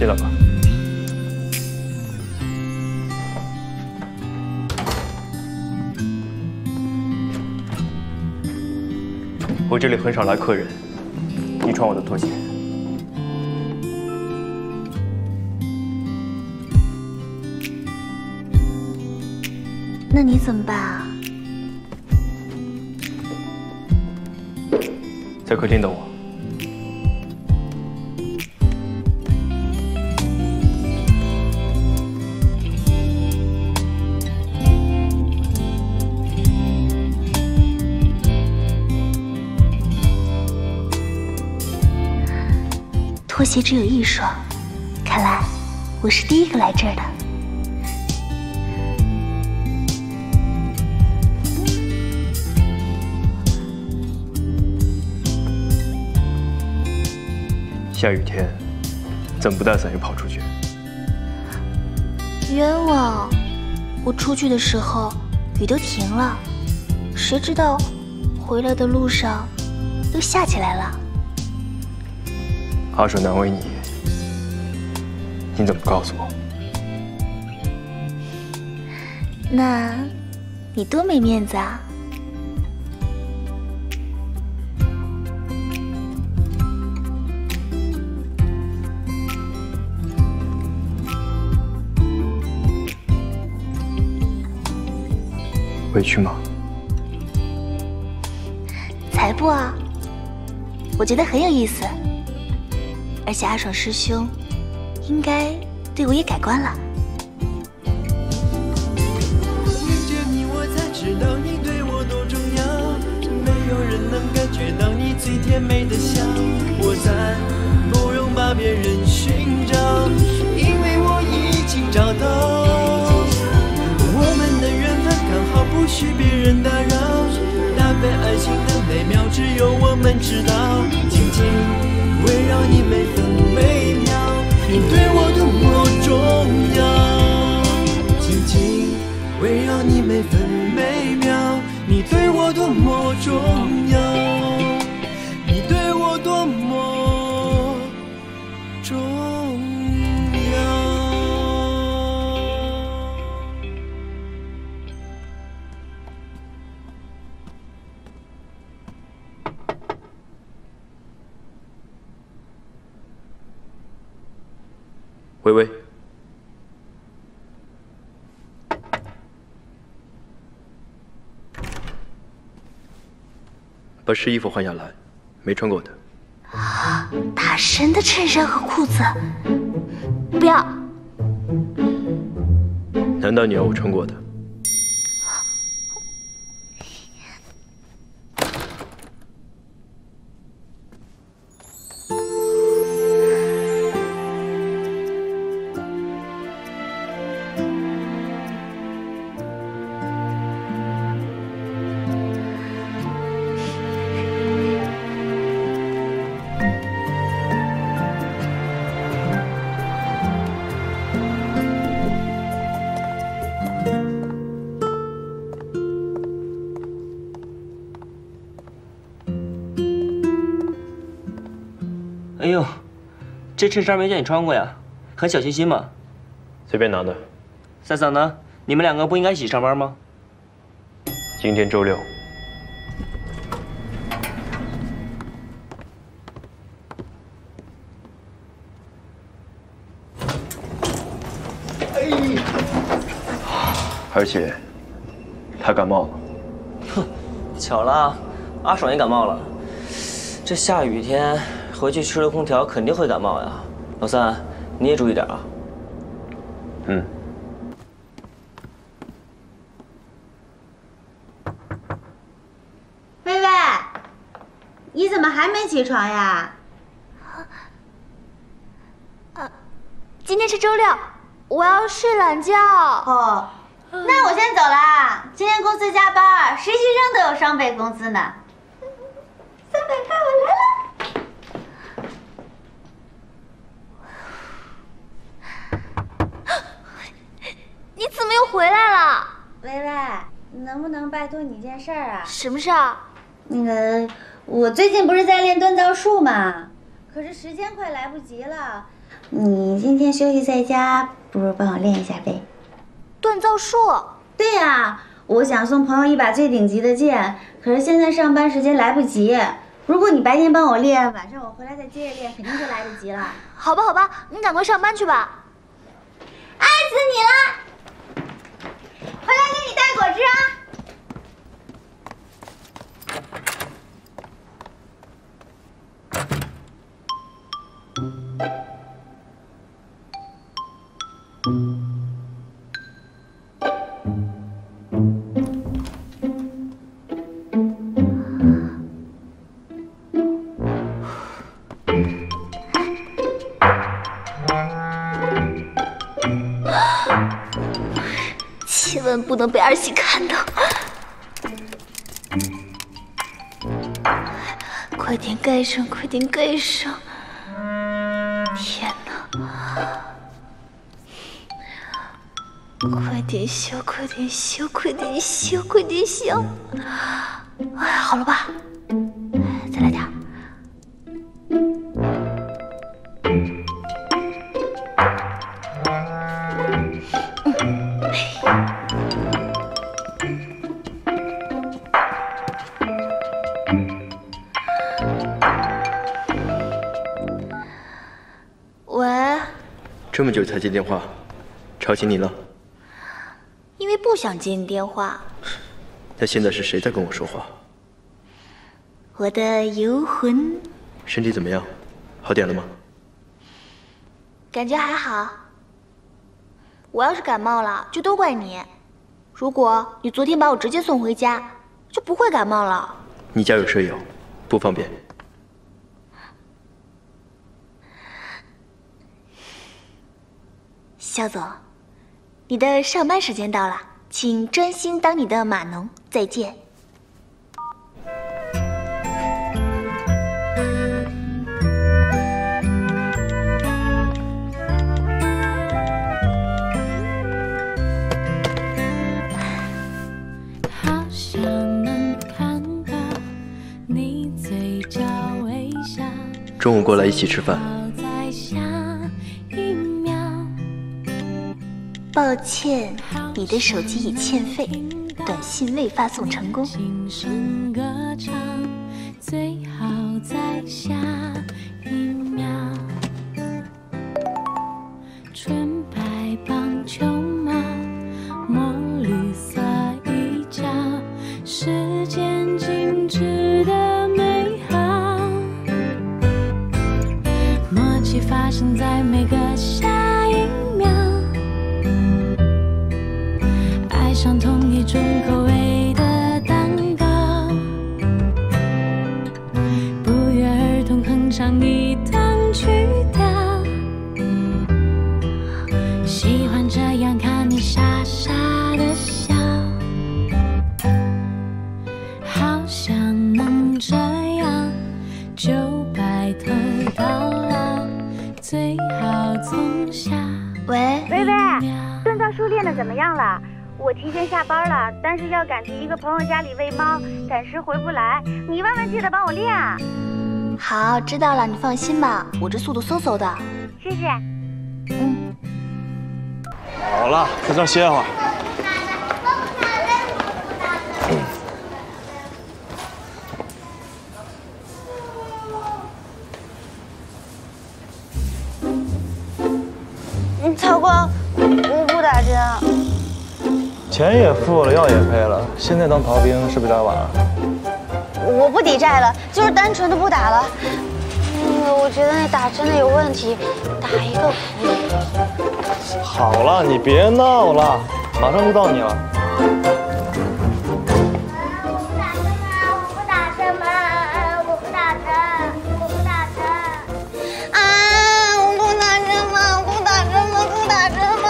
进来吧。我这里很少来客人，你穿我的拖鞋。那你怎么办啊？在客厅等我。拖鞋只有一双，看来我是第一个来这儿的。下雨天，怎么不带伞又跑出去？冤枉！我出去的时候雨都停了，谁知道回来的路上又下起来了。阿水难为你，你怎么不告诉我？那，你多没面子啊！委屈吗？才不啊！我觉得很有意思，而且阿爽师兄应该对我也改观了。多把湿衣服换下来，没穿过的。啊大神的衬衫和裤子，不要！难道你要我穿过的？衬衫没见你穿过呀，很小清新嘛。随便拿的。三嫂呢？你们两个不应该一起上班吗？今天周六，而且他感冒了。哼巧了，阿爽也感冒了。这下雨天回去吹了空调，肯定会感冒呀。老三，你也注意点啊。嗯。薇薇，你怎么还没起床呀？今天是周六，我要睡懒觉。哦，那我先走了。今天公司加班，实习生都有双倍工资呢。三百块，我来了。你怎么又回来了？薇薇，能不能拜托你件事儿啊？什么事儿？那个，我最近不是在练锻造术吗？可是时间快来不及了，你今天休息在家，不如帮我练一下呗？锻造术。对呀，我想送朋友一把最顶级的剑，可是现在上班时间来不及。如果你白天帮我练，晚上我回来再接着练，肯定就来得及了。好吧，好吧，你赶快上班去吧。爱死你了！回来给你带果汁啊！能被儿媳看到！快点盖上，快点盖上！天哪！快点修，快点修，快点修，快点修！哎，好了吧？这么久才接电话，吵醒你了？因为不想接你电话，那现在是谁在跟我说话？我的游魂身体怎么样？好点了吗？感觉还好。我要是感冒了，就都怪你。如果你昨天把我直接送回家，就不会感冒了。你家有舍友，不方便。肖总，你的上班时间到了，请专心当你的码农。再见。好想能看到你嘴角微笑，中午过来一起吃饭。抱歉，你的手机已欠费，短信未发送成功。里喂猫，暂时回不来。你万万记得帮我练啊！好，知道了，你放心吧，我这速度嗖嗖的。谢谢。嗯，好了，在这歇会儿。钱也付了，药也配了，现在当逃兵是不是有点晚了？我不抵债了，就是单纯的不打了。嗯，我觉得那打针的有问题，打一个可以。好了，你别闹了，马上就到你了。我不打针吗？我不打针，我不打针。啊！我不打针吗？不打针吗？不打针吗？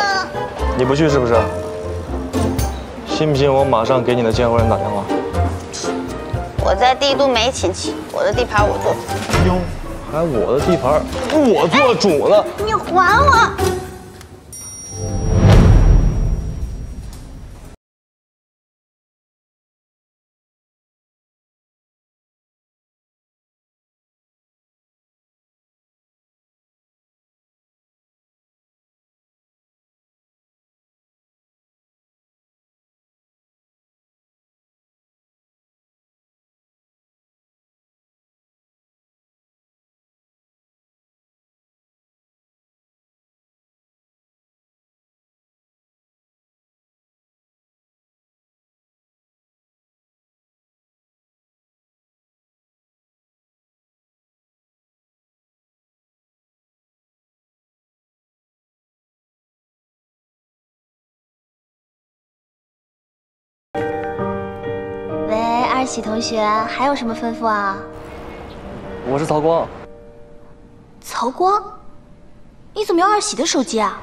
你不去是不是？信不信我马上给你的监护人打电话？我在帝都没亲戚，我的地盘我做主。哟，还我的地盘，我做主呢。你还我！喜同学，还有什么吩咐啊？我是曹光，曹光，你怎么有二喜的手机啊？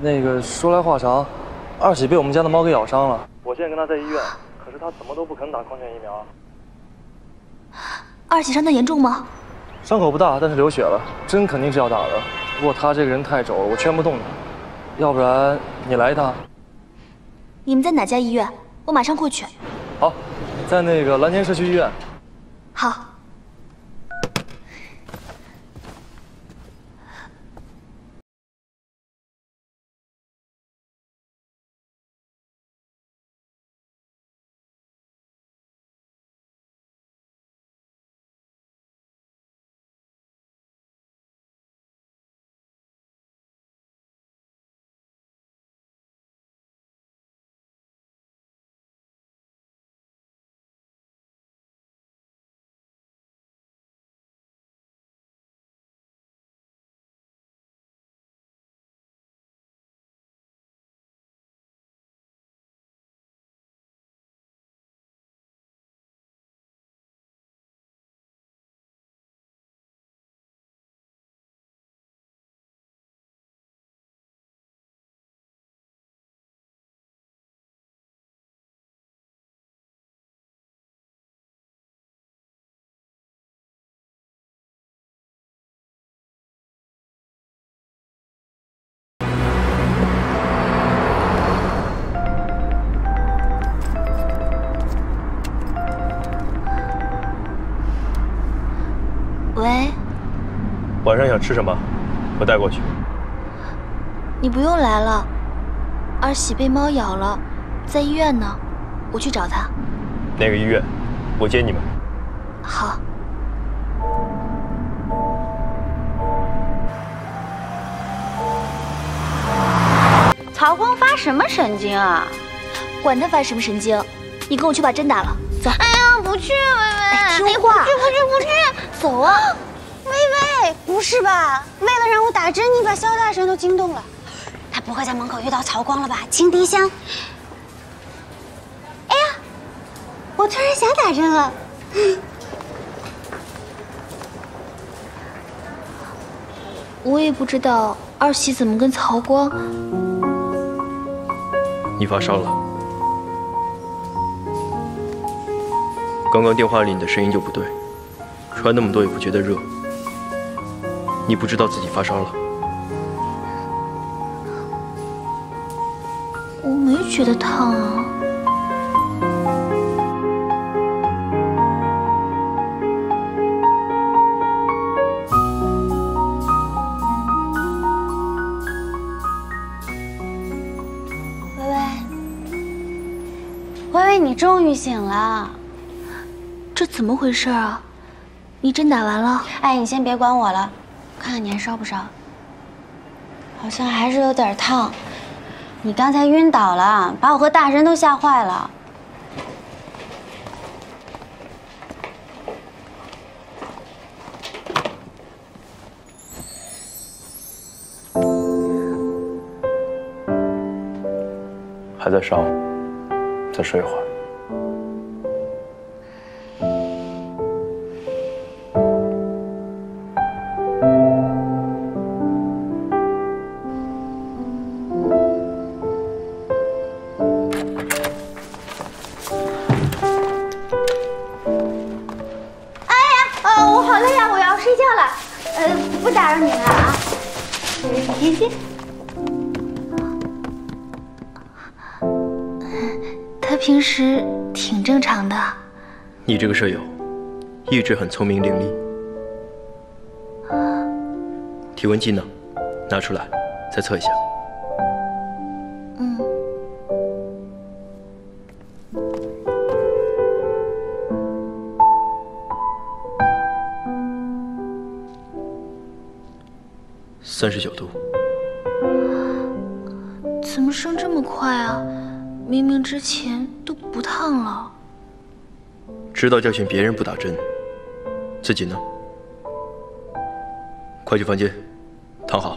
那个说来话长，二喜被我们家的猫给咬伤了，我现在跟他在医院，可是他怎么都不肯打狂犬疫苗。二喜伤得严重吗？伤口不大，但是流血了，针肯定是要打的。不过他这个人太轴了，我劝不动他。要不然你来一趟？你们在哪家医院？我马上过去。在那个蓝天社区医院。好。晚上想吃什么？我带过去。你不用来了。二喜被猫咬了，在医院呢，我去找他。那个医院，我接你们。好。曹光发什么神经啊？管他发什么神经，你跟我去把针打了。走。哎呀，不去，薇薇。听话。不去，不去，不去。走啊，不是吧？为了让我打针，你把肖大神都惊动了。他不会在门口遇到曹光了吧？情敌香。哎呀，我突然想打针了。我也不知道二喜怎么跟曹光。你发烧了。刚刚电话里你的声音就不对，穿那么多也不觉得热。你不知道自己发烧了？我没觉得烫啊。薇薇，薇薇，你终于醒了。这怎么回事啊？你针打完了？哎，你先别管我了，看看你还烧不烧？好像还是有点烫。你刚才晕倒了，把我和大神都吓坏了。还在烧，再睡一会儿。直很聪明伶俐。体温计呢？拿出来，再测一下。嗯。三十九度。怎么升这么快啊？明明之前都不烫了。知道教训别人不打针，自己呢？快去房间躺好。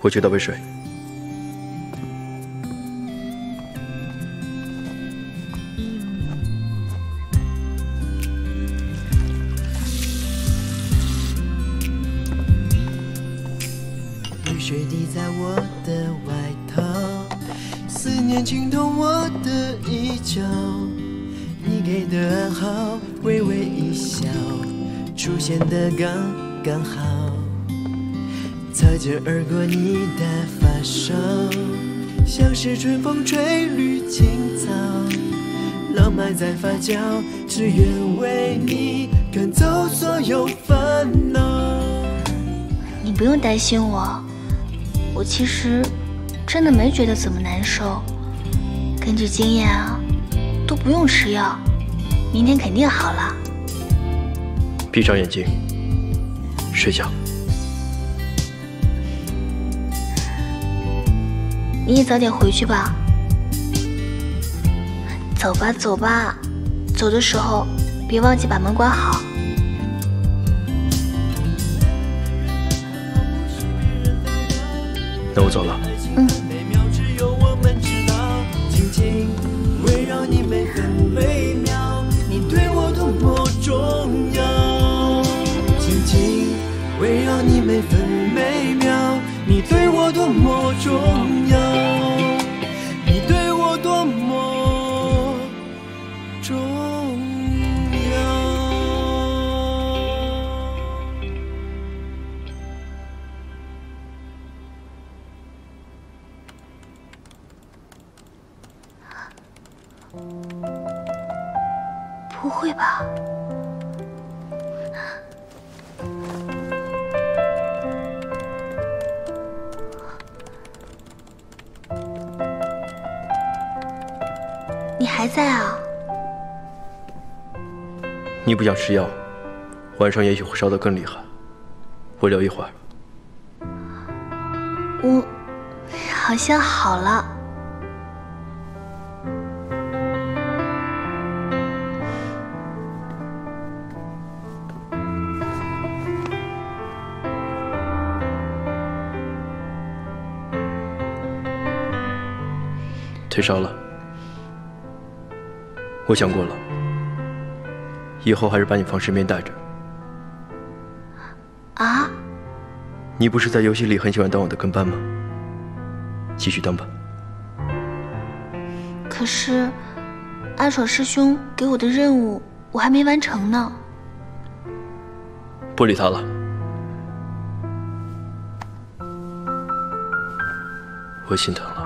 我去倒杯水。发酵，只愿为你赶走所有烦恼。你不用担心我，我其实真的没觉得怎么难受。根据经验啊，都不用吃药，明天肯定好了。闭上眼睛，睡觉。你也早点回去吧。走吧，走吧，走的时候别忘记把门关好。那我走了。嗯。美妙只有我们知道，紧紧围绕你每分每秒，你对我多么重要。你不想吃药，晚上也许会烧得更厉害。我留一会儿。我好像好了。退烧了。我想过了，以后还是把你放身边带着。啊？你不是在游戏里很喜欢当我的跟班吗？继续当吧。可是，阿爽师兄给我的任务我还没完成呢。不理他了。我心疼了。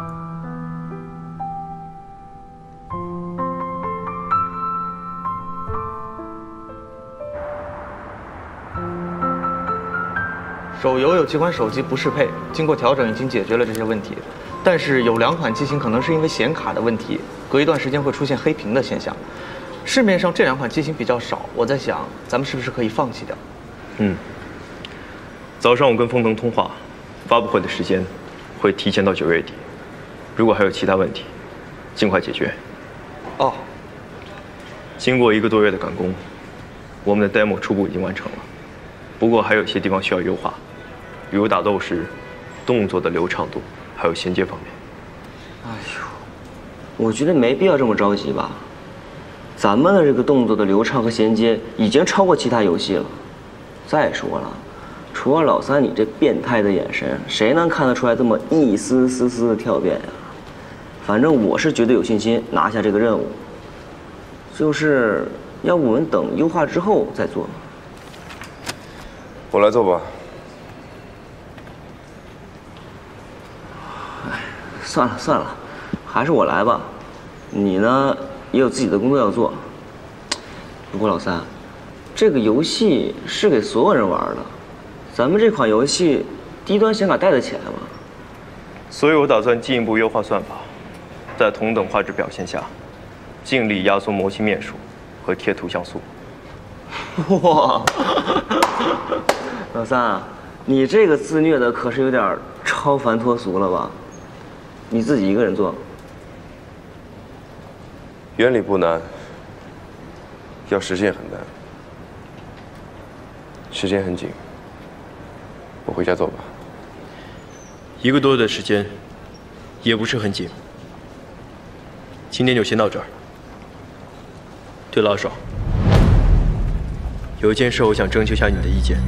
手游有几款手机不适配，经过调整已经解决了这些问题，但是有两款机型可能是因为显卡的问题，隔一段时间会出现黑屏的现象。市面上这两款机型比较少，我在想，咱们是不是可以放弃掉？嗯。早上我跟风腾通话，发布会的时间会提前到九月底。如果还有其他问题，尽快解决。哦。经过一个多月的赶工，我们的 demo 初步已经完成了，不过还有一些地方需要优化，比如打斗时动作的流畅度，还有衔接方面。哎呦，我觉得没必要这么着急吧。咱们的这个动作的流畅和衔接已经超过其他游戏了。再说了，除了老三你这变态的眼神，谁能看得出来这么一丝丝丝的跳变呀？反正我是绝对有信心拿下这个任务。就是要不我们等优化之后再做。我来做吧。哎，算了算了，还是我来吧。你呢也有自己的工作要做。不过老三，这个游戏是给所有人玩的，咱们这款游戏低端显卡带得起来吗？所以我打算进一步优化算法，在同等画质表现下，尽力压缩模型面数和贴图像素。哇，老三，你这个自虐的可是有点超凡脱俗了吧？你自己一个人做？原理不难，要实现很难。时间很紧，我回家做吧。一个多月的时间，也不是很紧。今天就先到这儿。对了，阿爽，有一件事我想征求下你的意见。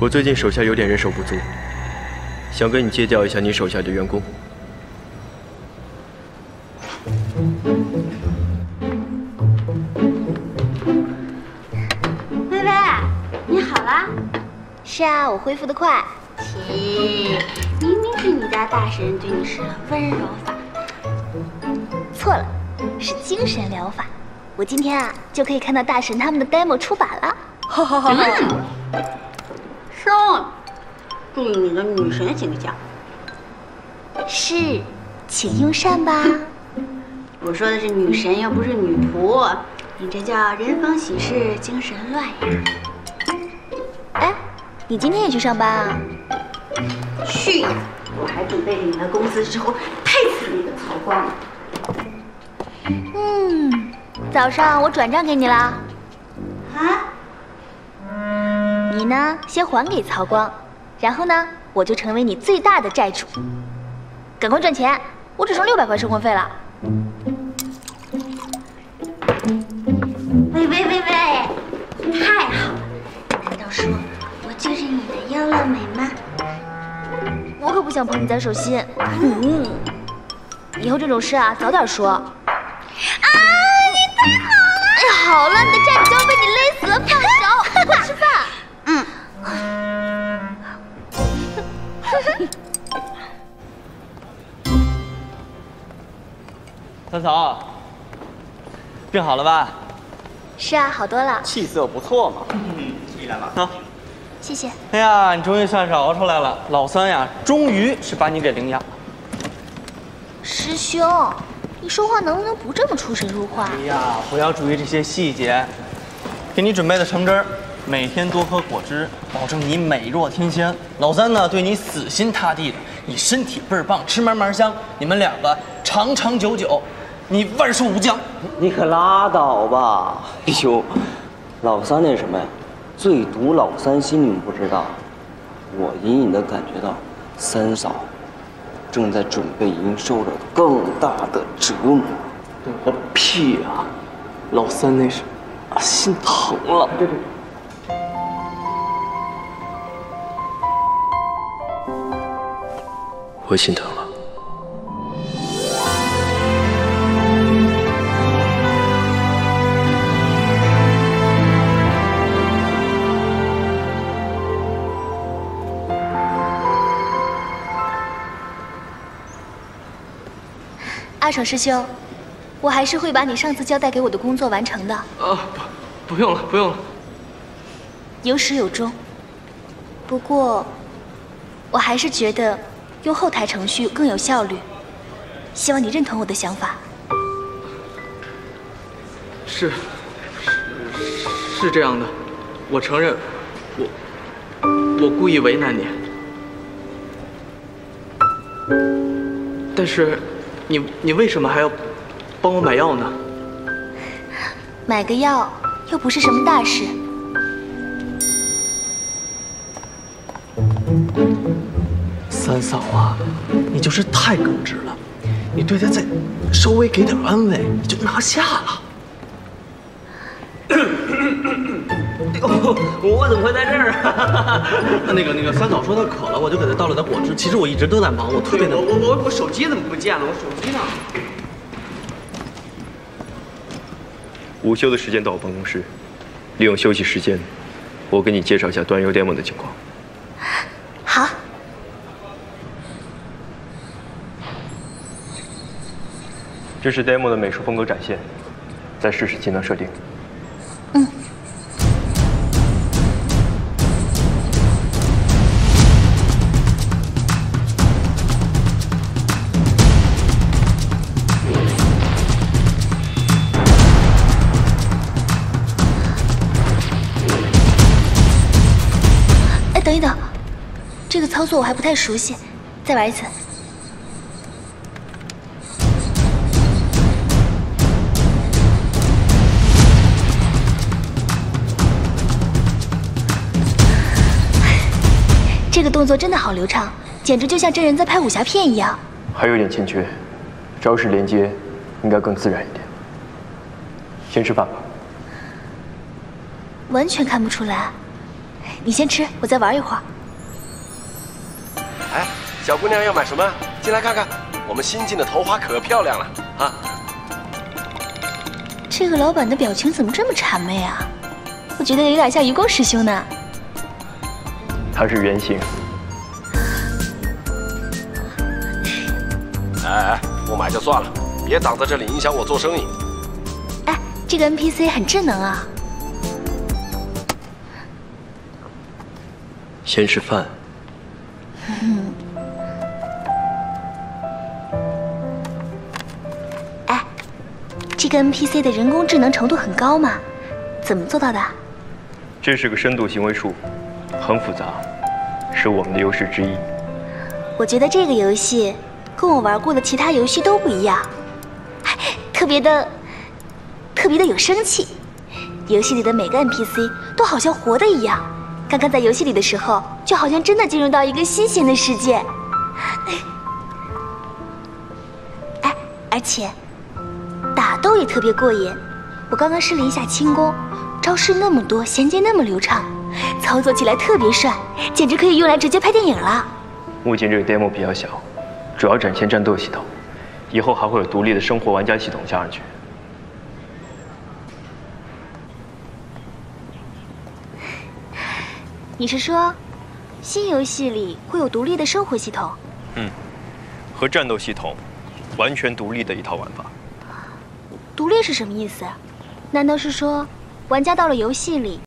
我最近手下有点人手不足，想跟你借调一下你手下的员工。薇薇，你好啦？是啊，我恢复的快。切，明明是你家大神对你施了温柔法。错了，是精神疗法。我今天啊就可以看到大神他们的 demo 出版了。送，祝你的女神形象。是，请用膳吧。我说的是女神，又不是女仆。你这叫人逢喜事精神乱呀！哎，你今天也去上班啊？去呀！我还准备领了工资之后拍死你个曹光。嗯，早上我转账给你了。啊？你呢，先还给曹光，然后呢，我就成为你最大的债主。赶快赚钱，我只剩六百块生活费了。喂喂喂喂，太好了！难道说我就是你的优乐美吗？我可不想捧你在手心。嗯，以后这种事啊，早点说。啊，你太好了！哎呀，好了，你的债主要被你勒死了，放手，快 吃饭。三嫂，病好了吧？是啊，好多了，气色不错嘛。你来吧。啊，谢谢。哎呀，你终于算是熬出来了。老三呀，终于是把你给领养了。师兄，你说话能不能不这么出神入化？哎呀，不要注意这些细节。给你准备的橙汁儿，每天多喝果汁，保证你美若天仙。老三呢，对你死心塌地的，你身体倍儿棒，吃嘛嘛香。你们两个长长久久，你万寿无疆。你可拉倒吧！哎呦，老三那什么呀，最毒老三心，你们不知道。我隐隐的感觉到，三嫂正在准备迎受着更大的折磨。个屁啊！老三那是啊，心疼了。对对。我心疼了。阿爽师兄，我还是会把你上次交代给我的工作完成的，啊，不，不用了，不用了。有始有终。不过，我还是觉得用后台程序更有效率。希望你认同我的想法。是，是是这样的，我承认，我我故意为难你。但是，你你为什么还要帮我买药呢？买个药又不是什么大事。就是太耿直了，你对他再稍微给点安慰，你就拿下了。我怎么会在这儿啊？那 个那个，三嫂说她渴了，我就给她倒了点果汁。其实我一直都在忙，我特别的我我我我手机怎么不见了？我手机呢？午休的时间到我办公室，利用休息时间，我给你介绍一下端游 demo 的情况。这是 demo 的美术风格展现，再试试技能设定。嗯。哎，等一等，这个操作我还不太熟悉，再玩一次。这个动作真的好流畅，简直就像真人在拍武侠片一样。还有点欠缺，招式连接应该更自然一点。先吃饭吧。完全看不出来。你先吃，我再玩一会儿。哎，小姑娘要买什么？进来看看，我们新进的头花可漂亮了啊！这个老板的表情怎么这么谄媚啊？我觉得有点像愚公师兄呢。它是原型。哎哎，不买就算了，别挡在这里影响我做生意。哎，这个 NPC 很智能啊。先吃饭。嗯。哎，这个 NPC 的人工智能程度很高吗？怎么做到的？这是个深度行为树，很复杂，是我们的优势之一。我觉得这个游戏跟我玩过的其他游戏都不一样，特别的、特别的有生气。游戏里的每个 NPC 都好像活的一样。刚刚在游戏里的时候，就好像真的进入到一个新鲜的世界。哎，而且打斗也特别过瘾。我刚刚试了一下轻功，招式那么多，衔接那么流畅，操作起来特别帅，简直可以用来直接拍电影了。目前这个 demo 比较小，主要展现战斗系统，以后还会有独立的生活玩家系统加上去。你是说，新游戏里会有独立的生活系统？嗯，和战斗系统完全独立的一套玩法。独立是什么意思？难道是说，玩家到了游戏里？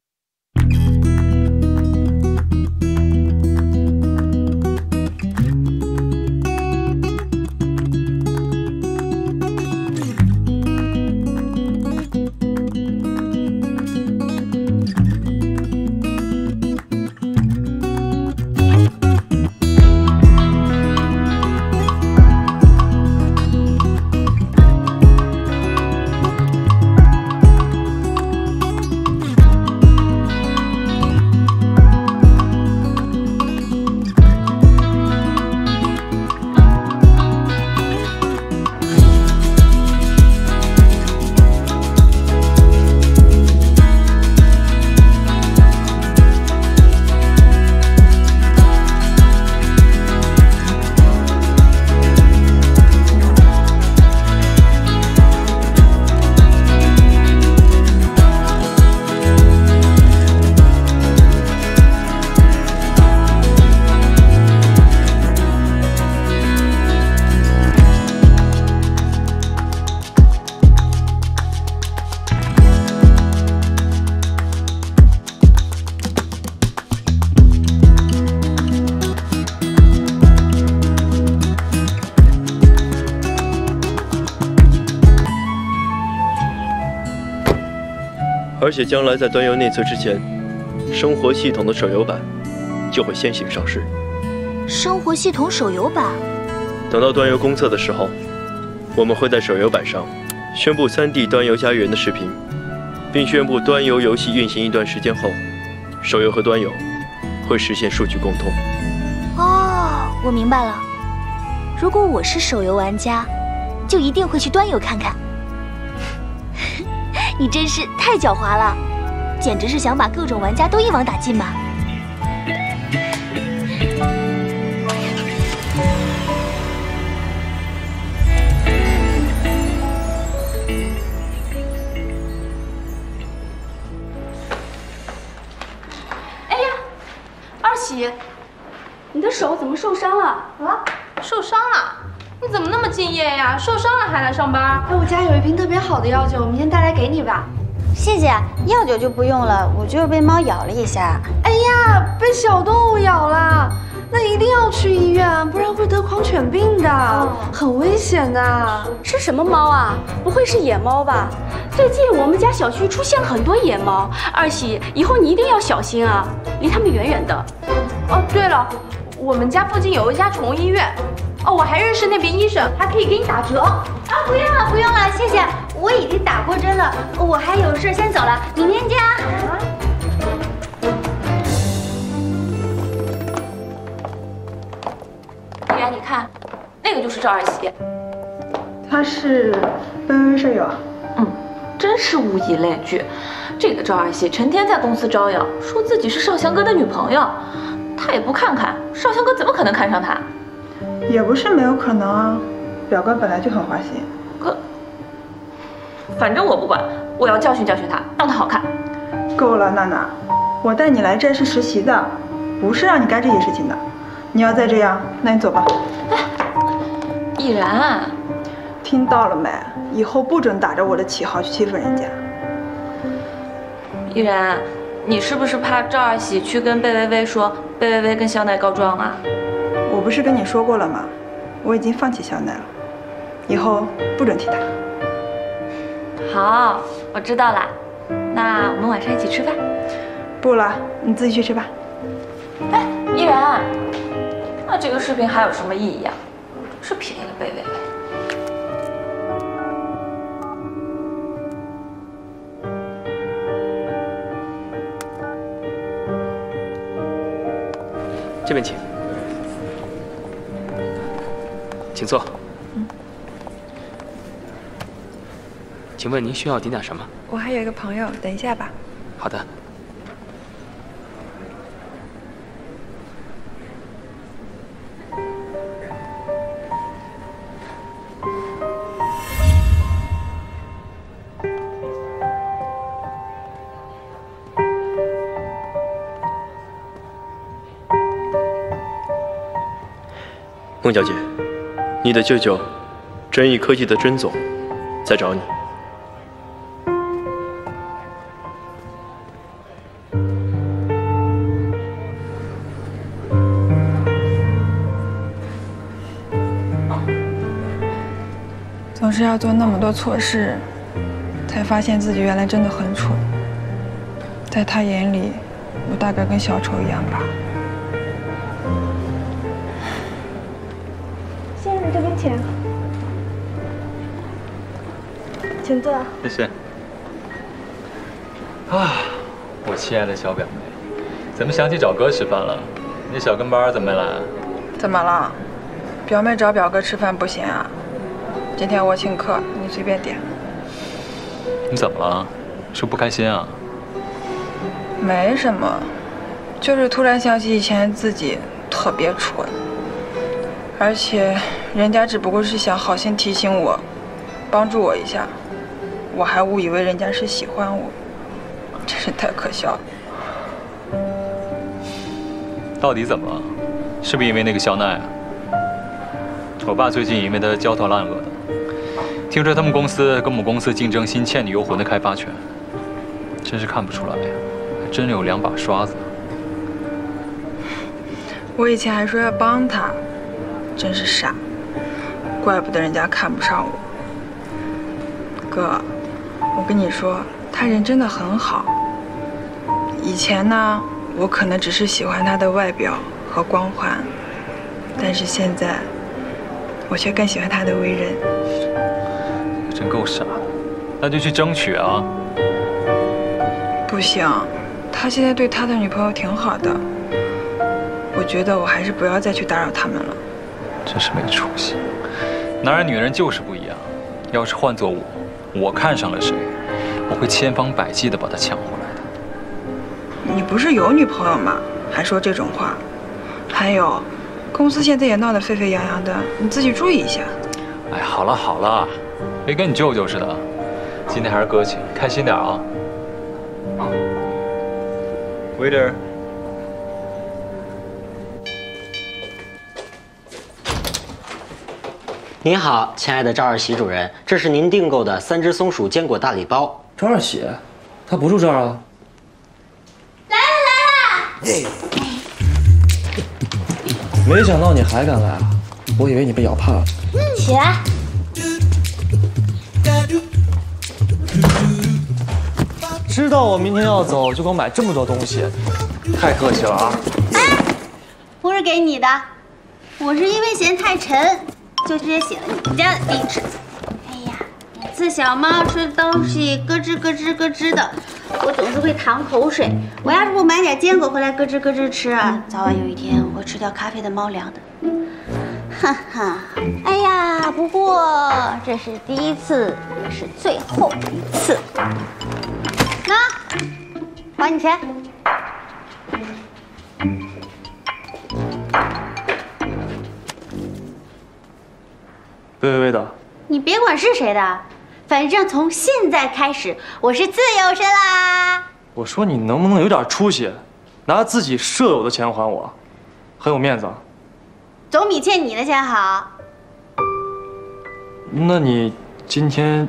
且将来在端游内测之前，生活系统的手游版就会先行上市。生活系统手游版，等到端游公测的时候，我们会在手游版上宣布 3D 端游家园的视频，并宣布端游游戏运行一段时间后，手游和端游会实现数据共通。哦，我明白了。如果我是手游玩家，就一定会去端游看看。你真是太狡猾了，简直是想把各种玩家都一网打尽吧？哎呀，二喜，你的手怎么受伤了？啊，受伤了？你怎么那么敬业呀？受伤了还来上班？哎，我家有一瓶特别好的药酒，我明天带来给你吧。谢谢，药酒就不用了，我就是被猫咬了一下。哎呀，被小动物咬了，那一定要去医院，不然会得狂犬病的，很危险的。是什么猫啊？不会是野猫吧？最近我们家小区出现了很多野猫，二喜，以后你一定要小心啊，离它们远远的。哦，对了，我们家附近有一家宠物医院。哦，我还认识那边医生，还可以给你打折。啊，不用了，不用了，谢谢，我已经打过针了。我还有事先走了，明天见。啊。李然，你看，那个就是赵二喜。他是奔奔舍友啊？嗯，真是物以类聚。这个赵二喜成天在公司招摇，说自己是少祥哥的女朋友，他也不看看，少祥哥怎么可能看上他？也不是没有可能啊，表哥本来就很花心。可，反正我不管，我要教训教训他，让他好看。够了，娜娜，我带你来这是实习的，不是让你干这些事情的。你要再这样，那你走吧。哎易然，听到了没？以后不准打着我的旗号去欺负人家。易然，你是不是怕赵二喜去跟贝微微说贝微微跟肖奈告状啊？我不是跟你说过了吗？我已经放弃肖奈了，以后不准提他。好，我知道了。那我们晚上一起吃饭？不了，你自己去吃吧。哎，依然，那这个视频还有什么意义啊？是便宜了贝微微。这边请，请坐。嗯请问您需要点点什么？我还有一个朋友，等一下吧。好的。孟小姐，你的舅舅，真亿科技的甄总，在找你。总是要做那么多错事，才发现自己原来真的很蠢。在他眼里，我大概跟小丑一样吧。请，请坐。谢谢。啊，我亲爱的小表妹，怎么想起找哥吃饭了？你小跟班怎么没来？怎么了？表妹找表哥吃饭不行啊？今天我请客，你随便点。你怎么了？是不是不开心啊？没什么，就是突然想起以前自己特别蠢，而且人家只不过是想好心提醒我，帮助我一下，我还误以为人家是喜欢我，真是太可笑了。到底怎么了？是不是因为那个肖奈啊？我爸最近因为他焦头烂额的，听说他们公司跟我们公司竞争新《倩女幽魂》的开发权，真是看不出来呀，还真有两把刷子。我以前还说要帮他，真是傻，怪不得人家看不上我。哥，我跟你说，他人真的很好。以前呢，我可能只是喜欢他的外表和光环，但是现在。我却更喜欢他的为人，真够傻的，那就去争取啊！不行，他现在对他的女朋友挺好的，我觉得我还是不要再去打扰他们了。真是没出息，男人女人就是不一样。要是换做我，我看上了谁，我会千方百计的把他抢回来的。你不是有女朋友吗？还说这种话？还有。公司现在也闹得沸沸扬扬的，你自己注意一下。哎，好了好了，别跟你舅舅似的。今天还是哥请，开心点啊。Waiter。您好，亲爱的赵二喜主任，这是您订购的三只松鼠坚果大礼包。赵二喜，他不住这儿啊？来了来了。没想到你还敢来啊，我以为你被咬怕了。起来！知道我明天要走，就给我买这么多东西，太客气了啊！哎，不是给你的，我是因为嫌太沉，就直接写了你们家的地址。哎呀，每次小猫吃东西咯吱咯吱咯吱的，我总是会淌口水。我要是不买点坚果回来咯吱咯吱吃，啊早晚有一天我会吃掉咖啡的猫粮的。哈哈，哎呀，不过这是第一次，也是最后一次。那，还你钱。魏微微的，你别管是谁的，反正从现在开始，我是自由身啦。我说你能不能有点出息，拿自己舍友的钱还我，很有面子啊。总比欠你的钱好。那你今天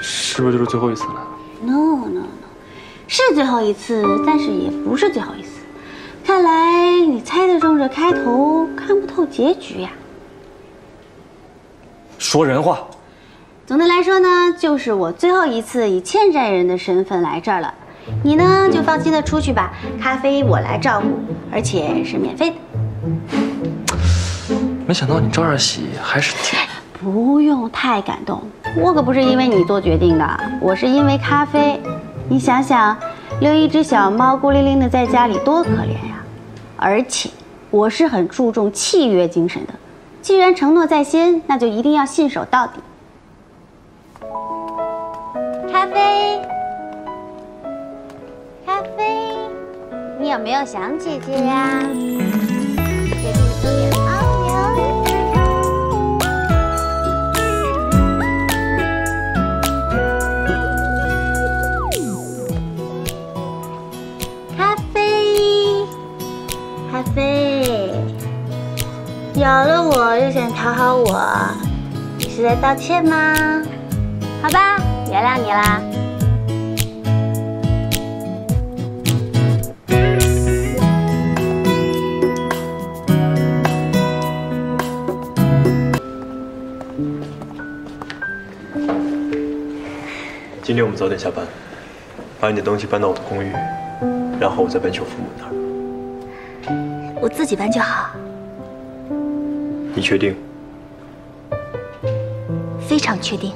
是不是就是最后一次了？No no no，是最后一次，但是也不是最后一次。看来你猜得中这开头，看不透结局呀。说人话。总的来说呢，就是我最后一次以欠债人的身份来这儿了。你呢就放心的出去吧，咖啡我来照顾，而且是免费的。没想到你赵二喜还是挺……不用太感动，我可不是因为你做决定的，我是因为咖啡。你想想，留一只小猫孤零零的在家里多可怜呀！而且我是很注重契约精神的，既然承诺在先，那就一定要信守到底。咖啡，咖啡，你有没有想姐姐呀？姐姐特别爱你哦。咖啡，咖啡，有了我又想讨好我，你是在道歉吗？好吧，原谅你啦。今天我们早点下班，把你的东西搬到我的公寓，然后我再搬去我父母那儿。我自己搬就好，你确定？非常确定。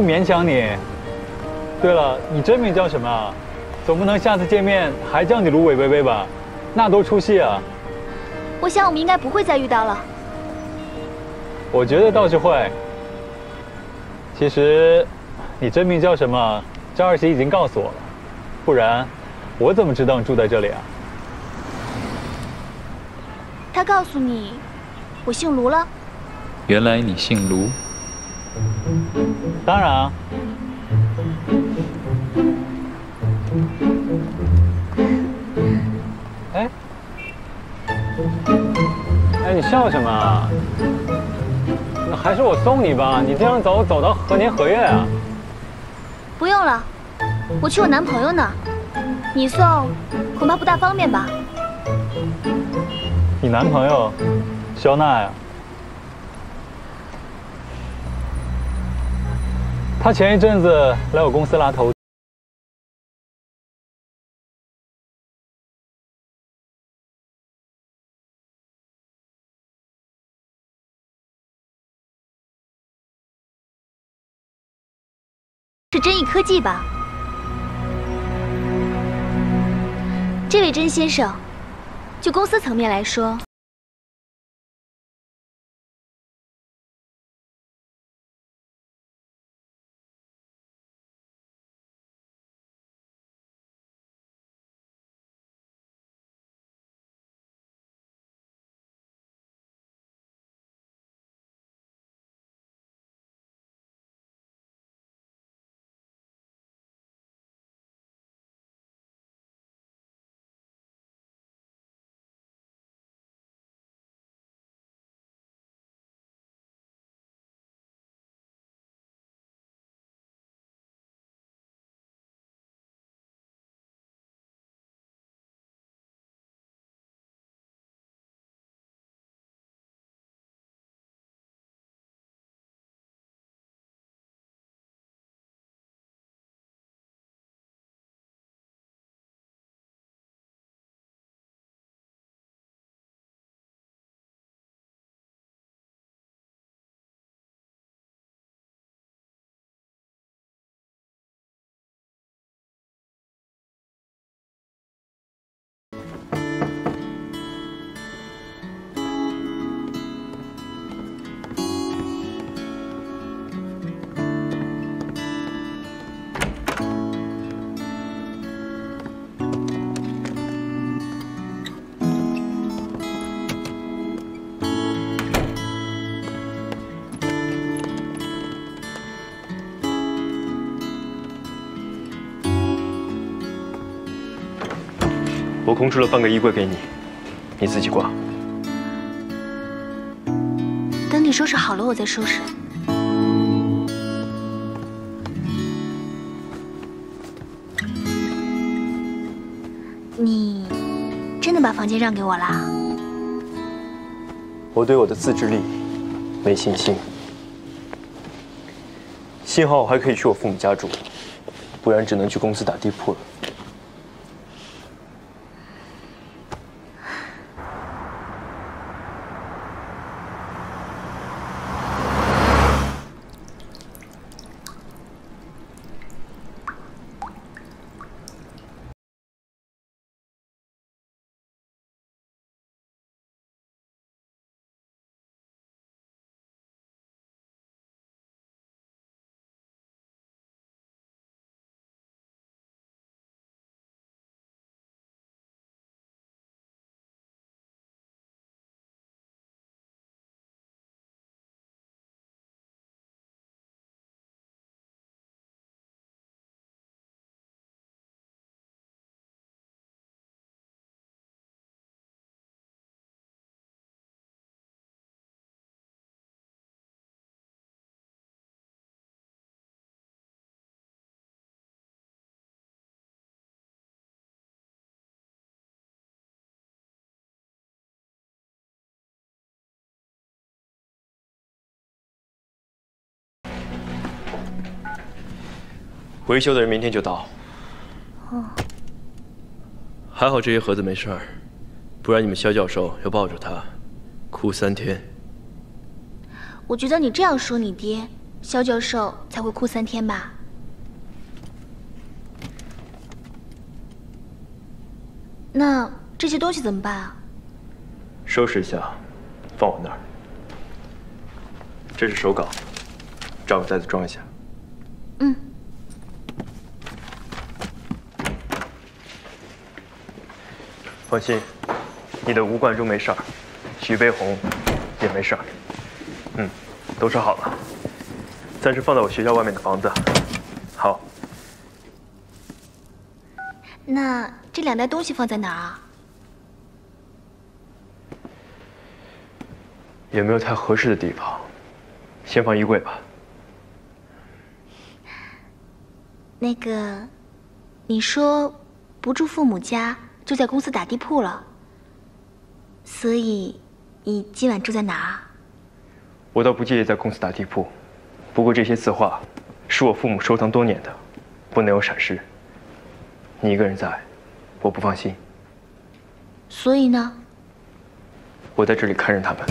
不勉强你。对了，你真名叫什么？总不能下次见面还叫你芦苇微微吧？那多出戏啊！我想我们应该不会再遇到了。我觉得倒是会。其实，你真名叫什么？张二喜已经告诉我了，不然我怎么知道你住在这里啊？他告诉你，我姓卢了。原来你姓卢。当然啊。哎，哎，你笑什么啊？那还是我送你吧，你这样走走到何年何月啊？不用了，我去我男朋友那儿，你送恐怕不大方便吧？你男朋友，肖娜呀？他前一阵子来我公司拉投。是真意科技吧？这位甄先生，就公司层面来说，我空出了半个衣柜给你，你自己挂。等你收拾好了，我再收拾。你真的把房间让给我啦？我对我的自制力没信心，幸好我还可以去我父母家住，不然只能去公司打地铺了。维修的人明天就到。哦，还好这些盒子没事儿，不然你们肖教授要抱着他哭三天。我觉得你这样说你爹，肖教授才会哭三天吧？那这些东西怎么办啊？收拾一下，放我那儿。这是手稿，找个袋子装一下。嗯。放心，你的吴冠中没事儿，徐悲鸿也没事儿。嗯，都收好了，暂时放在我学校外面的房子。好，那这两袋东西放在哪儿啊？也没有太合适的地方，先放衣柜吧。那个，你说不住父母家，就在公司打地铺了。所以，你今晚住在哪儿啊？我倒不介意在公司打地铺，不过这些字画是我父母收藏多年的，不能有闪失。你一个人在，我不放心。所以呢？我在这里看着他们。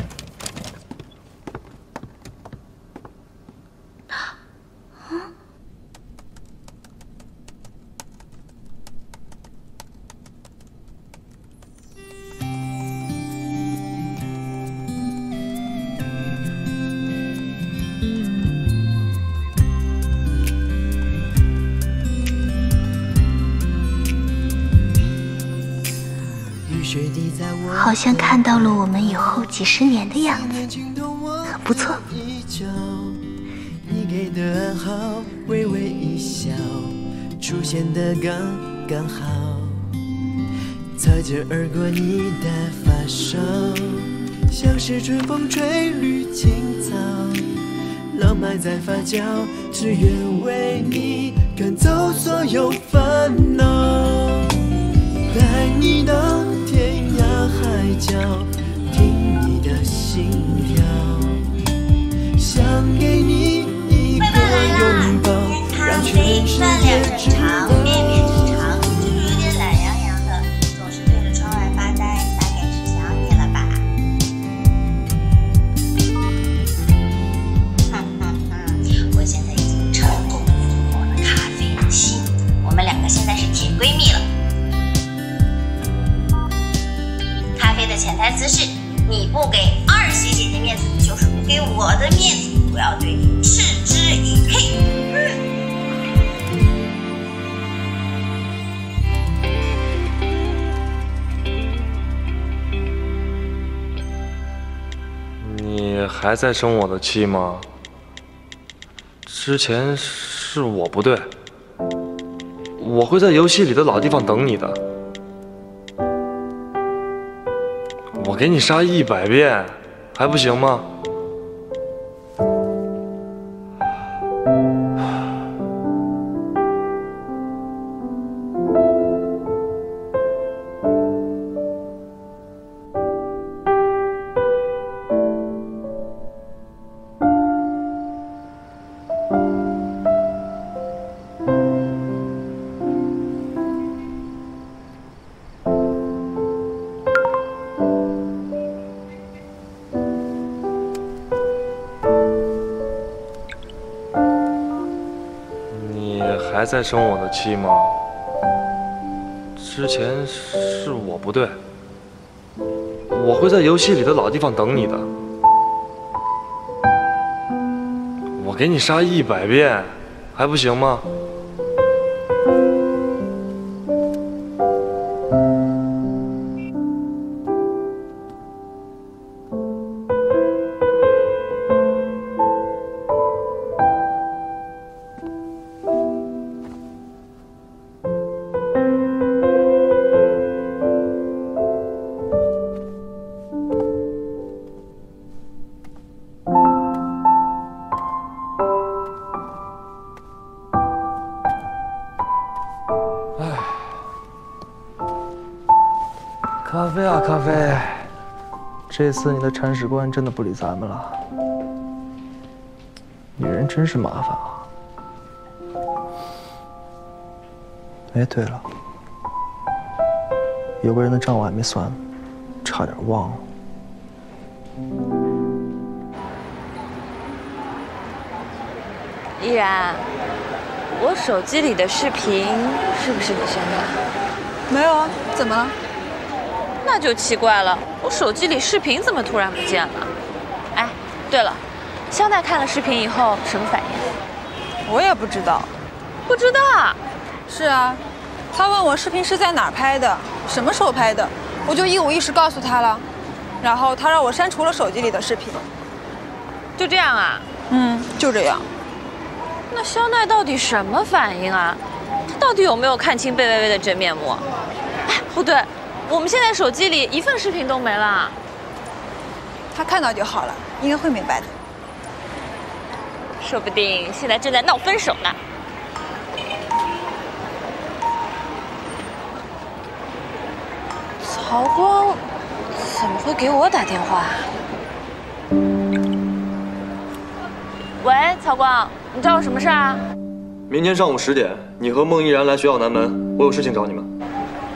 几十年的样子，很不错。你给的暗号，微微一笑，出现的刚刚好，擦肩而过你的发梢，像是春风吹绿青草，浪漫在发酵，只愿为你赶走所有烦恼，带你到天涯海角，的心跳，想给你一个拥抱，让全世界知道。在生我的气吗？之前是我不对，我会在游戏里的老地方等你的。我给你杀一百遍，还不行吗？还在生我的气吗？之前是我不对，我会在游戏里的老地方等你的。我给你杀一百遍，还不行吗？这次你的铲屎官真的不理咱们了，女人真是麻烦啊！哎，对了，有个人的账我还没算，差点忘了。依然，我手机里的视频是不是你删的？没有啊，怎么了？那就奇怪了，我手机里视频怎么突然不见了？哎，对了，肖奈看了视频以后什么反应？我也不知道。不知道啊？是啊，他问我视频是在哪儿拍的，什么时候拍的，我就一五一十告诉他了，然后他让我删除了手机里的视频。就这样啊？嗯，就这样。那肖奈到底什么反应啊？他到底有没有看清贝微微的真面目？哎，不对，我们现在手机里一份视频都没了。他看到就好了，应该会明白的。说不定现在正在闹分手呢。曹光怎么会给我打电话？喂，曹光，你找我什么事啊？明天上午十点，你和孟依然来学校南门，我有事情找你们。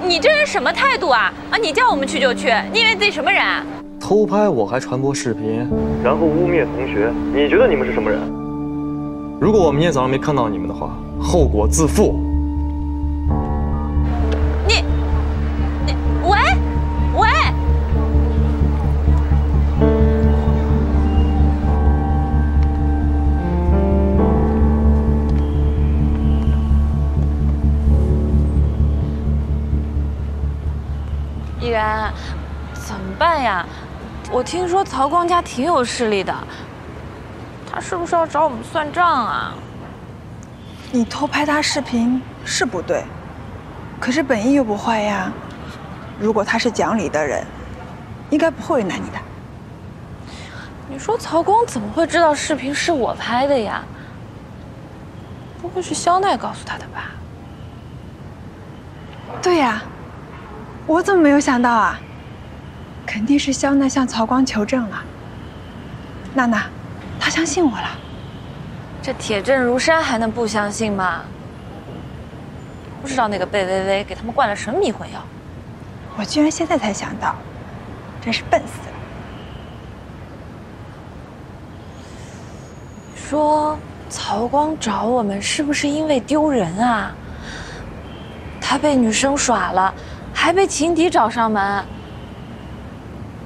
你这人什么态度啊？啊，你叫我们去就去，你以为自己什么人？偷拍我还传播视频，然后污蔑同学，你觉得你们是什么人？如果我明天早上没看到你们的话，后果自负。然，怎么办呀？我听说曹光家挺有势力的，他是不是要找我们算账啊？你偷拍他视频是不对，可是本意又不坏呀。如果他是讲理的人，应该不会为难你的。你说曹光怎么会知道视频是我拍的呀？不会是肖奈告诉他的吧？对呀，我怎么没有想到啊？肯定是肖奈向曹光求证了。娜娜，他相信我了。这铁证如山，还能不相信吗？不知道那个贝微微给他们灌了什么迷魂药。我居然现在才想到，真是笨死了。说曹光找我们是不是因为丢人啊？他被女生耍了，还被情敌找上门，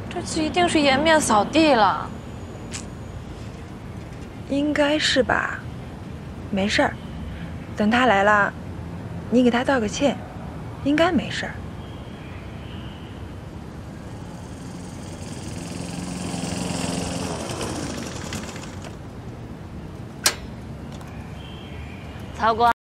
这次一定是颜面扫地了。应该是吧，没事儿。等他来了，你给他道个歉，应该没事儿。曹光。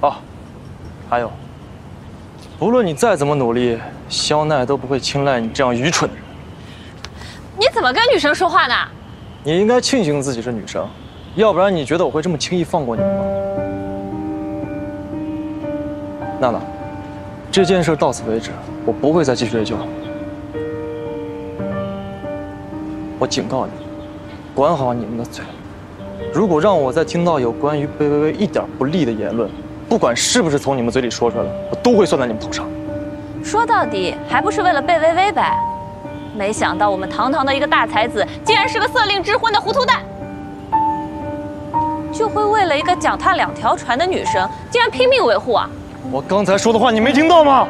哦，还有，无论你再怎么努力，肖奈都不会青睐你这样愚蠢的人。你怎么跟女生说话呢？你应该庆幸自己是女生，要不然你觉得我会这么轻易放过你吗？娜娜，这件事到此为止，我不会再继续追究。我警告你，管好你们的嘴。如果让我再听到有关于贝微微一点不利的言论，不管是不是从你们嘴里说出来的，我都会算在你们头上。说到底，还不是为了贝微微呗？没想到我们堂堂的一个大才子，竟然是个色令智昏的糊涂蛋。就会为了一个脚踏两条船的女生，竟然拼命维护啊？我刚才说的话你没听到吗？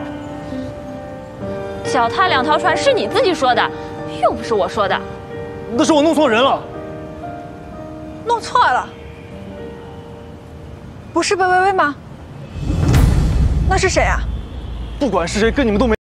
脚踏两条船是你自己说的，又不是我说的。那是我弄错人了。弄错了，不是贝微微吗？那是谁啊？不管是谁，跟你们都没。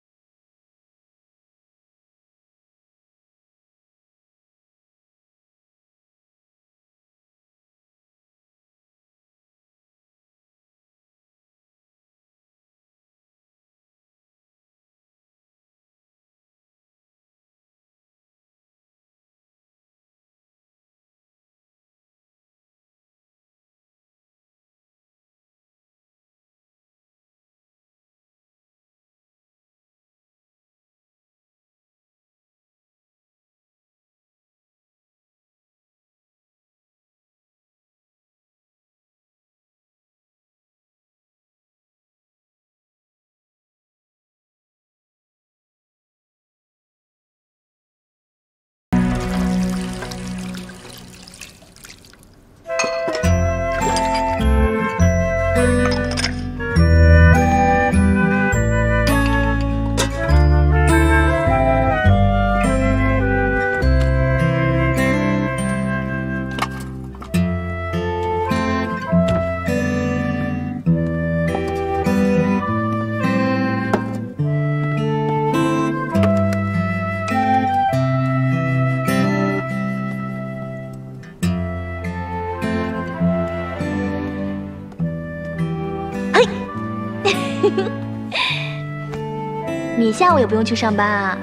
你下午也不用去上班啊？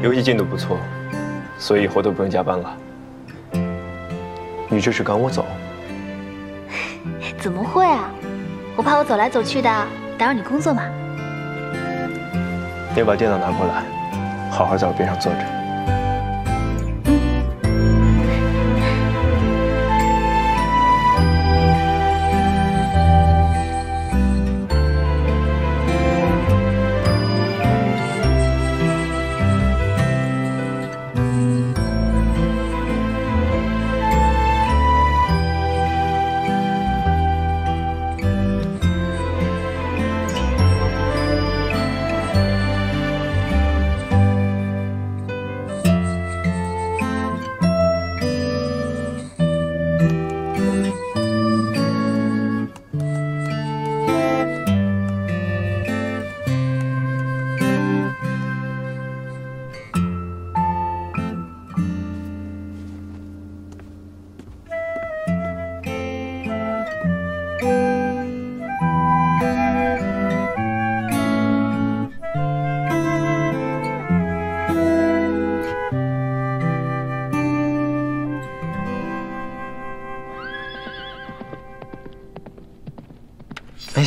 游戏进度不错，所以以后都不用加班了。你这是赶我走？怎么会啊？我怕我走来走去的，打扰你工作嘛。你把电脑拿过来，好好在我边上坐着。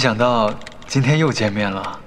没想到今天又见面了。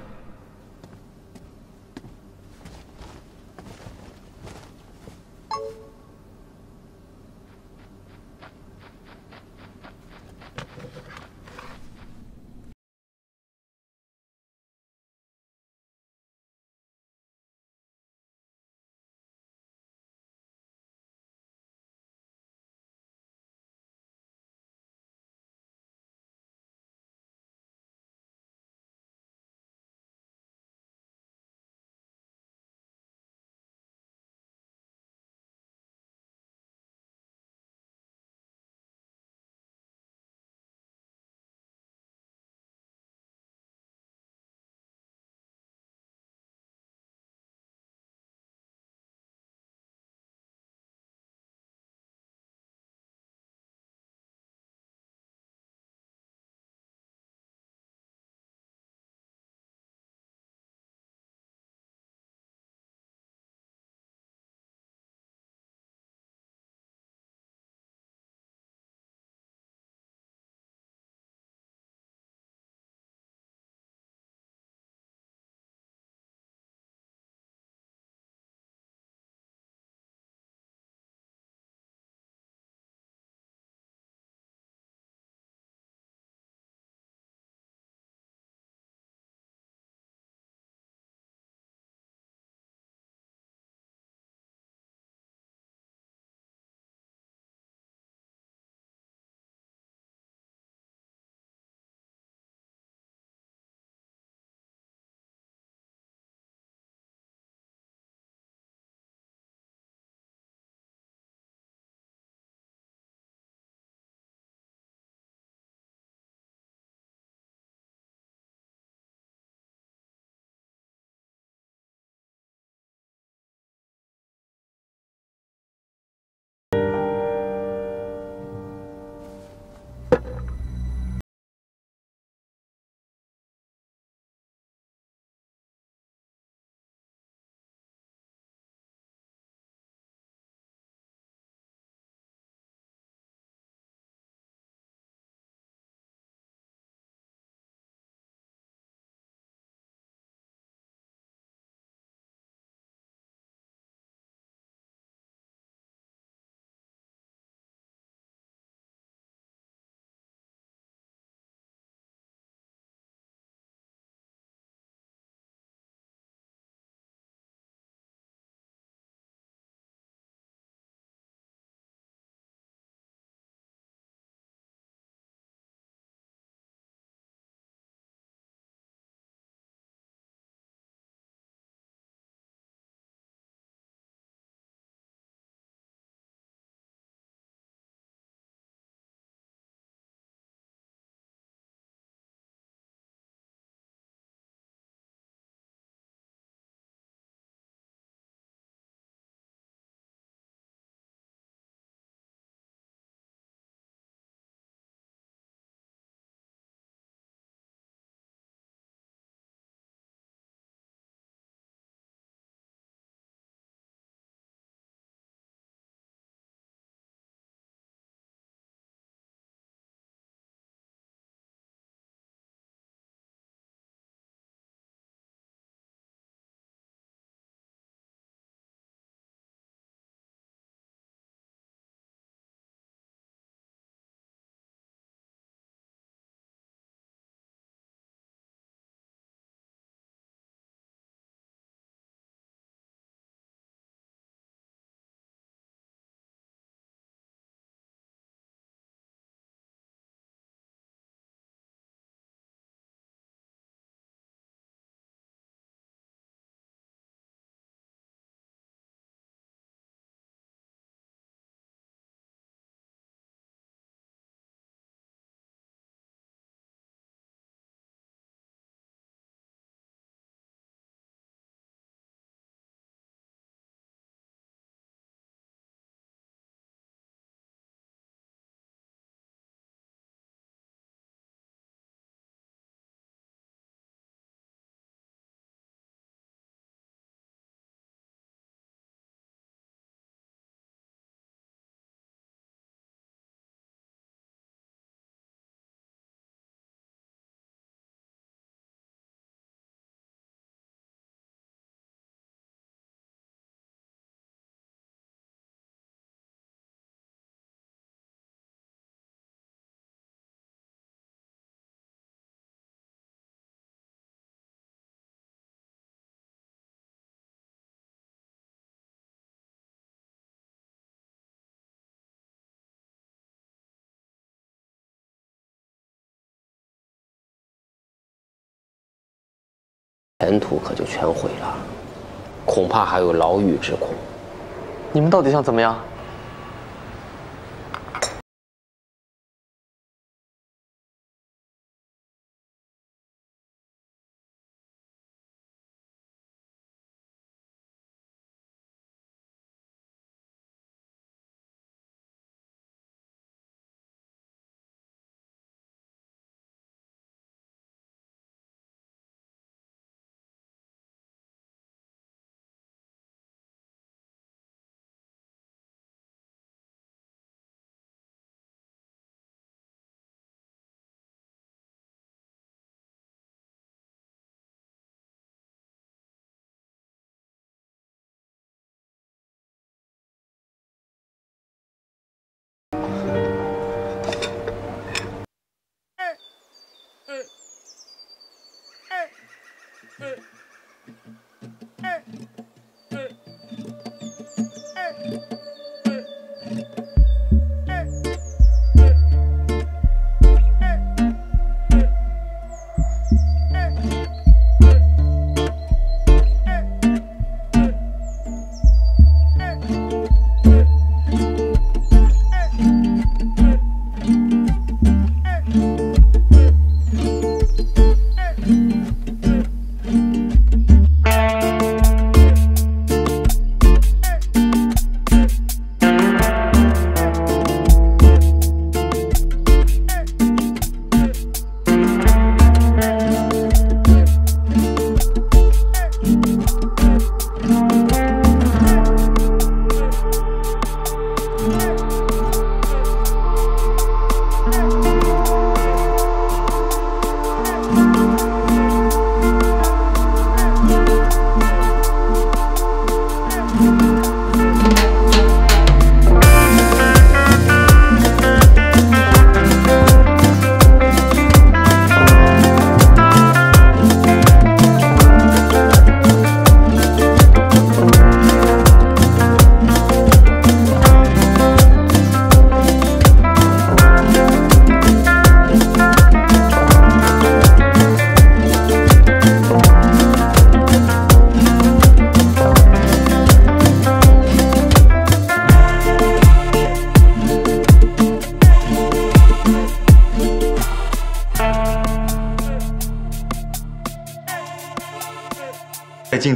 前途可就全毁了，恐怕还有牢狱之苦。你们到底想怎么样？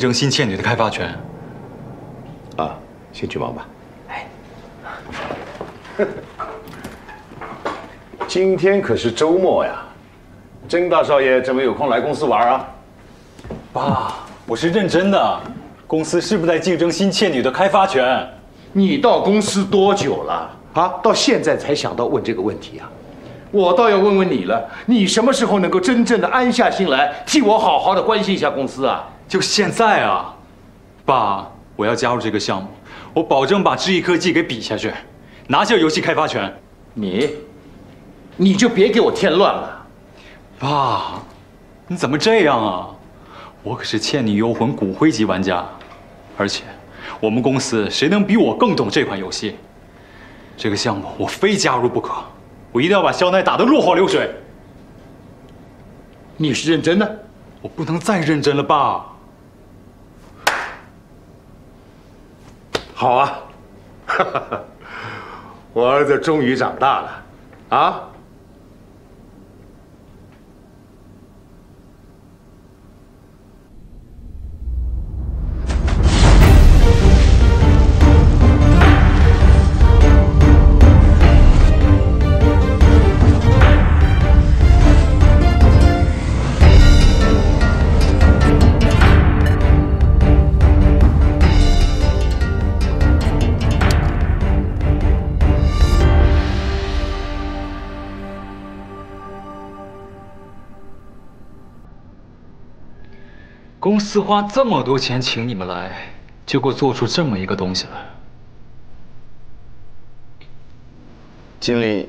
争新倩女的开发权。啊，先去忙吧。哎 今天可是周末呀，甄大少爷怎么有空来公司玩啊？爸，我是认真的。公司是不是在竞争新倩女的开发权？你到公司多久了啊？到现在才想到问这个问题啊？我倒要问问你了，你什么时候能够真正的安下心来，替我好好的关心一下公司啊？就现在啊，爸，我要加入这个项目，我保证把智易科技给比下去，拿下游戏开发权。你，你就别给我添乱了。爸，你怎么这样啊？我可是《倩女幽魂》骨灰级玩家，而且我们公司谁能比我更懂这款游戏？这个项目我非加入不可，我一定要把肖奈打得落花流水。你是认真的？我不能再认真了，爸。好啊，我儿子终于长大了，啊！公司花这么多钱请你们来，就给我做出这么一个东西来。经理，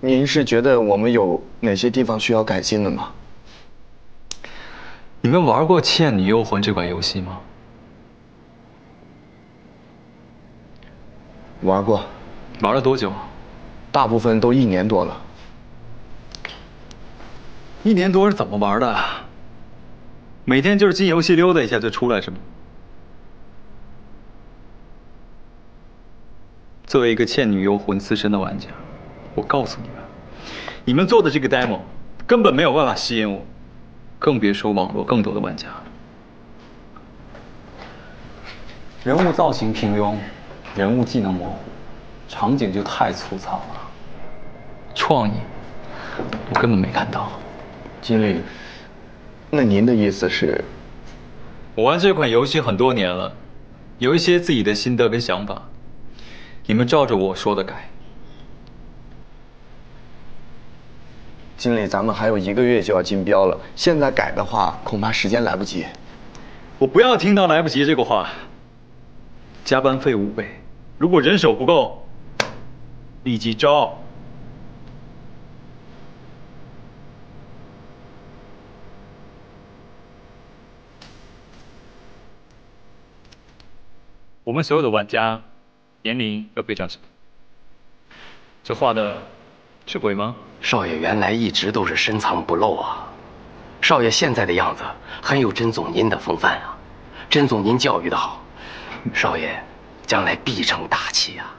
您是觉得我们有哪些地方需要改进的吗？你们玩过《倩女幽魂》这款游戏吗？玩过。玩了多久？大部分都一年多了。一年多是怎么玩的？每天就是进游戏溜达一下就出来是吗？作为一个《倩女幽魂》资深的玩家，我告诉你们，你们做的这个 demo 根本没有办法吸引我，更别说网络更多的玩家。人物造型平庸，人物技能模糊，场景就太粗糙了，创意我根本没看到。经理，那您的意思是？我玩这款游戏很多年了，有一些自己的心得跟想法，你们照着我说的改。经理，咱们还有一个月就要竞标了，现在改的话，恐怕时间来不及。我不要听到来不及这个话。加班费五倍，如果人手不够，立即招。我们所有的玩家年龄要非常少。这画的是鬼吗？少爷原来一直都是深藏不露啊。少爷现在的样子很有甄总您的风范啊。甄总您教育的好，少爷将来必成大器啊。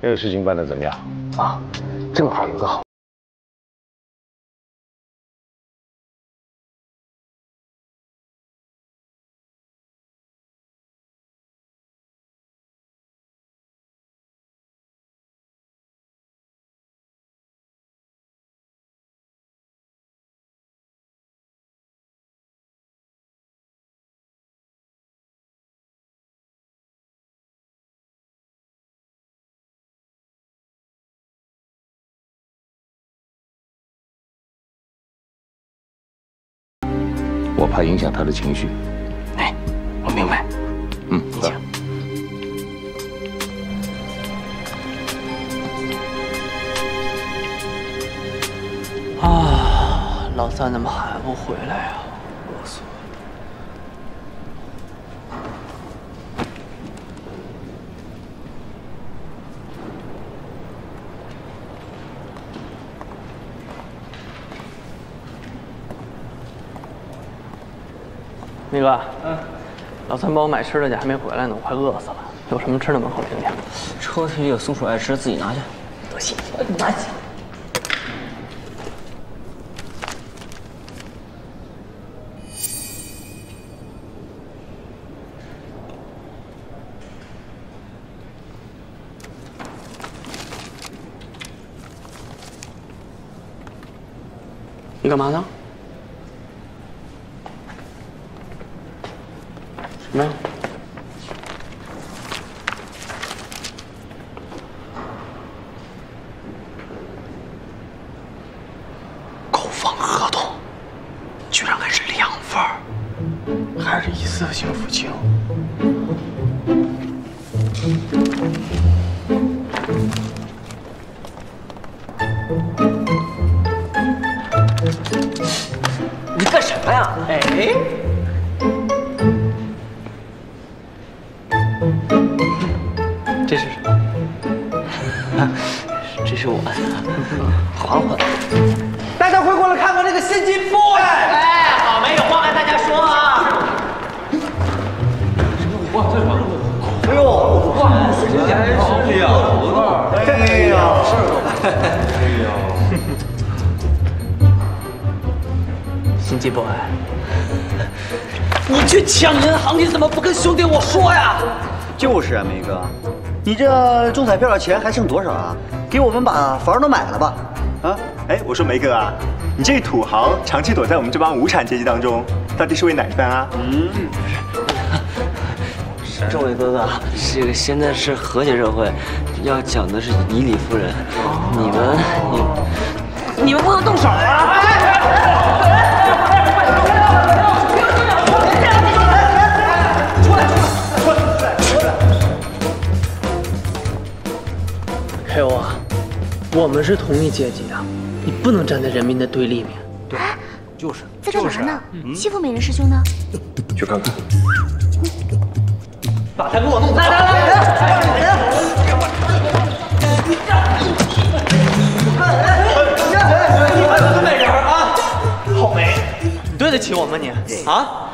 这个事情办得怎么样？啊，正好有个好。怕影响他的情绪。哎，我明白。嗯，行。啊，老三怎么还不回来呀？啰明哥，嗯，老三帮我买吃的去，还没回来呢，我快饿死了。有什么吃的，门口听听。抽屉里有松鼠爱吃，自己拿去。多谢，拿去。你干嘛呢？你干什么呀？哎，这是什么？这是我的，还新金 boy，你去抢银行，你怎么不跟兄弟我说呀？就是啊，梅哥，你这中彩票的钱还剩多少啊？给我们把房都买了吧？啊，哎，我说梅哥啊，你这土豪长期躲在我们这帮无产阶级当中，到底是为哪一方啊？嗯，政委哥哥，这个现在是和谐社会，要讲的是以理服人。你们，你你们不能动手啊！还有啊，我们是同一阶级的，你不能站在人民的对立面。对，就是，在干嘛呢？欺负美人师兄呢？去看看，把他给我弄来来来，美人，美人，你这，你这，你还有个美人啊？好美，你对得起我吗你？啊？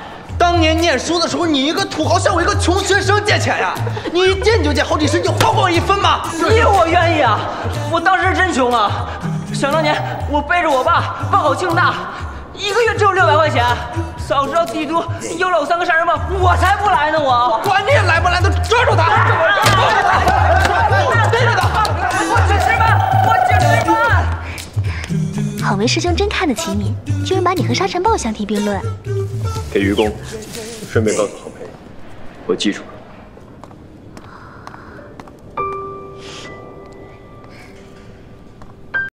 当年念书的时候，你一个土豪向我一个穷学生借钱呀？你一借你就借好几十，你还我一分吗？你我愿意啊！我当时真穷啊！想当年我背着我爸报考庆大，一个月只有六百块钱。早知道帝都有了我三个杀人犯，我才不来呢！我管你来不来都，抓住他！逮着他！我去吃饭，我去吃饭。好为师兄真看得起你，居然把你和沙尘暴相提并论。给愚公，顺便告诉郝培，我记住了。